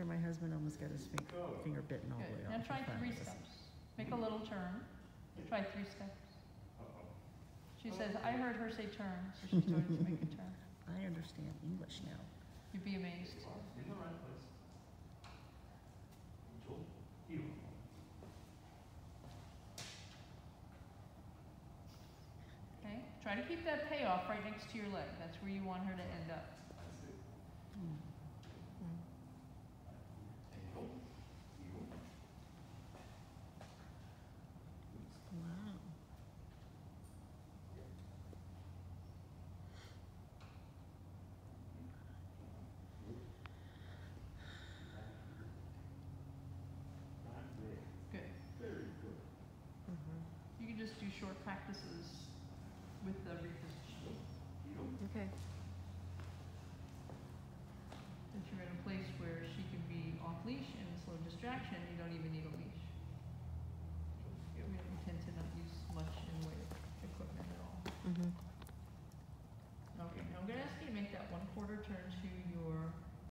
After my husband almost got his fin- finger bitten all the way Good. off. Now try front three of steps. Make a little turn. Try three steps. She says, I heard her say turn, so she started to make a turn. I understand English now. You'd be amazed. Okay, try to keep that payoff right next to your leg. That's where you want her to end up. Wow. Good. You can just do short practices with the reposition. Okay. If you're in a place where she can be off leash and slow distraction, you don't even need a leash. We don't tend to not use much in the way of equipment at all. Mm-hmm. Okay, now I'm gonna ask you to make that one quarter turn to